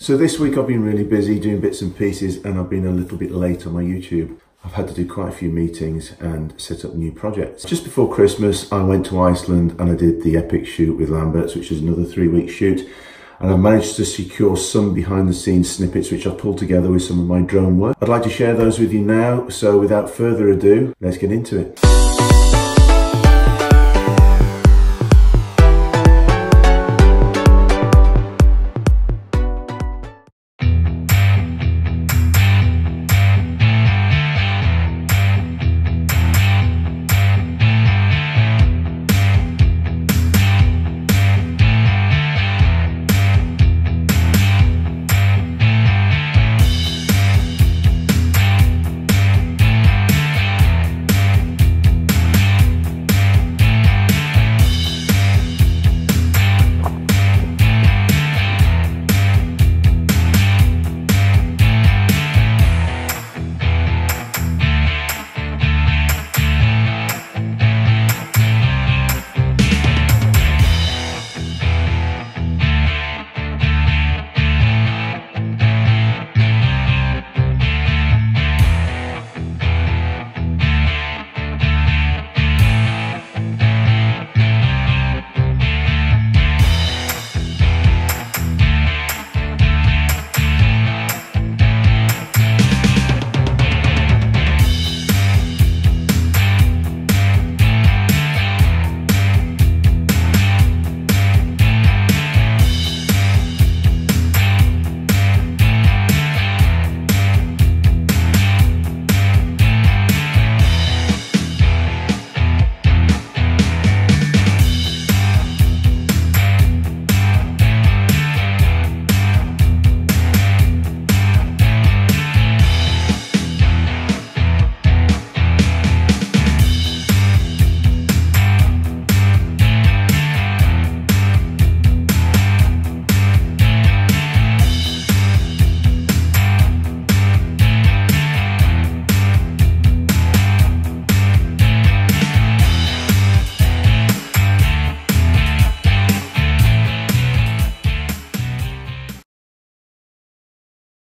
So this week I've been really busy doing bits and pieces and I've been a little bit late on my YouTube. I've had to do quite a few meetings and set up new projects. Just before Christmas I went to Iceland and I did the epic shoot with Lambertz which is another three week shoot and I've managed to secure some behind the scenes snippets which I've pulled together with some of my drone work. I'd like to share those with you now so without further ado let's get into it.